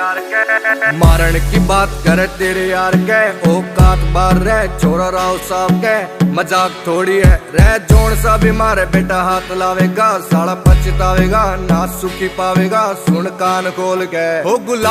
मारण की बात करे तेरे यार के। ओ कात बार रहे छोरा राव साहब के। मज़ाक थोड़ी है, रह जोन सा भी मारे। बेटा हाथ लावेगा, साला पछतावेगा ना सुखी पावेगा, सुन कान खोल के। ओ गुलाब